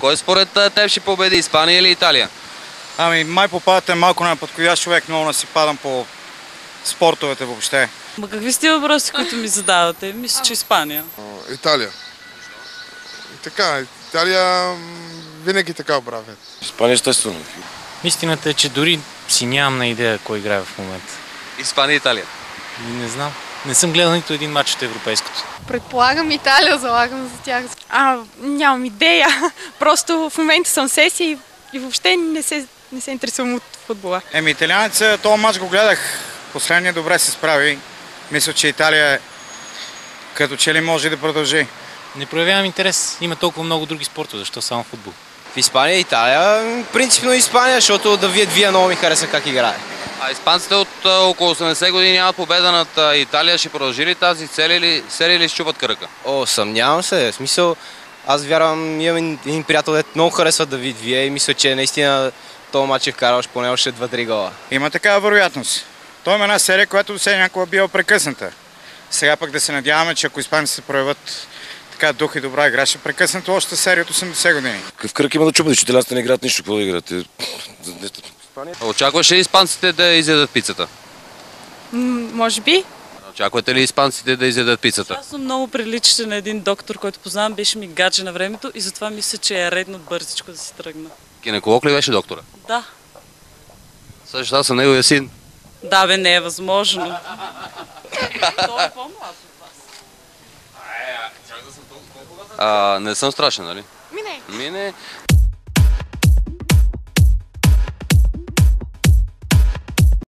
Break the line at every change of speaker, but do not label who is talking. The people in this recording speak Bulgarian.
Кой според теб ще победи, Испания или Италия?
Ами, май попадате малко на подходящ човек, много не си падам по спортовете въобще.
Ма какви сте въпроси, които ми задавате? Мисля, че Испания.
Италия. Така, Италия винаги така правят.
Испания естествено.
Истината е, че дори си нямам на идея кой играе в момента.
Испания и Италия.
Не знам. Не съм гледал нито един матч от европейското.
Предполагам Италия, залагам за тях. А, нямам идея. Просто в момента съм сесия и, и въобще не се, не се интересувам от футбола.
Еми, италианеца, този матч го гледах. Последния добре се справи. Мисля, че Италия като че ли може да продължи.
Не проявявам интерес. Има толкова много други спортове. Защо само футбол?
В Испания и Италия, принципно Испания, защото Давид Вия много ми хареса как играе.
А испанците от а, около 80 години нямат победа над а, Италия. Ще продължи ли тази цели или, серия или щупат кръка?
О, съмнявам се. В смисъл, аз вярвам, имам един- приятел, дето много харесва Давид Вие и мисля, че наистина този матч е вкарал поне още 2-3 гола.
Има такава вероятност. Той има една серия, която все някога била прекъсната. Сега пък да се надяваме, че ако испанците се проявят така дух и добра игра, ще прекъснат още серия от 80 години.
Какъв кръг има да чупат? Че италианците не играят нищо. Какво да играят? Те-
Очакваш ли испанците да изядат пицата?
М, може би.
Очаквате ли испанците да изядат пицата?
Аз съм много приличаща на един доктор, който познавам, беше ми гадже на времето и затова мисля, че е редно бързичко да си тръгна.
Гинеколог ли беше доктора?
Да.
Също аз съм неговия син.
Да, бе, не е възможно. Той е по-млад от вас.
А, не съм страшен, нали?
Мине.
Мине.